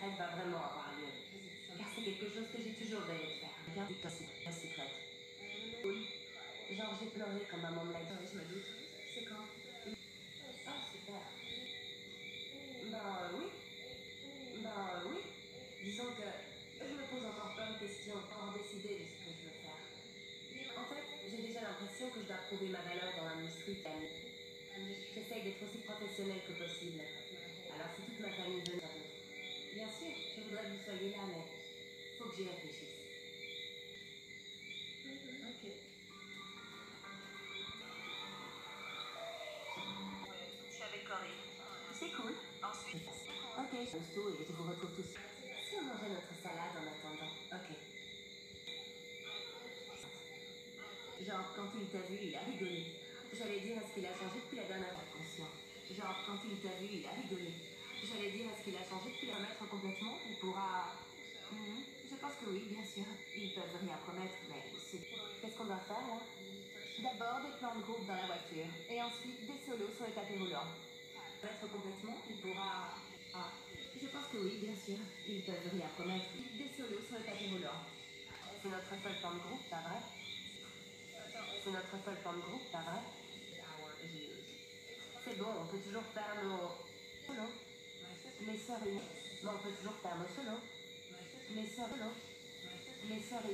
fête va vraiment avoir lieu. Car c'est quelque chose que j'ai toujours rêvé de faire. Bien un secret. Oui. Genre, j'ai pleuré quand maman me l'a dit. Je me doute. C'est quand? Ah, super. Ben oui. Ben oui. Disons que je me pose encore plein de questions pour décider de ce que je veux faire. En fait, j'ai déjà l'impression que je dois prouver ma valeur dans l'industrie J'essaye d'être aussi professionnelle que possible. Alors si toute ma famille venait à vous. Bien je voudrais que vous soyez là, mais faut que j'y réfléchisse. Ok. Je suis avec Cory. C'est cool. Ensuite, Ok, je pose tout et je vous retrouve tous. Si on mangeait notre salade en attendant. Ok. Genre, quand il t'a vu, il a rigolé. J'allais dire est-ce qu'il a changé depuis la dernière fois. Genre, quand il t'a vu, il a rigolé. J'allais dire est-ce qu'il a changé depuis la remettre complètement Il pourra. Mhm. Je pense que oui, bien sûr. Promettre, mais c'est. Qu'est-ce qu'on doit faire là? D'abord des plans de groupe dans la voiture, et ensuite des solos sur le tapis roulant. Mettre complètement, il pourra. Ah, je pense que oui, bien sûr. Ils peuvent rien promettre. Des solos sur le tapis roulant. C'est notre seul plan de groupe, pas vrai? C'est notre seul plan de groupe, pas vrai? C'est bon, on peut toujours faire nos solos. Les sœurs. Mais on peut toujours faire nos solos. Les sœurs solos. Les sœurs.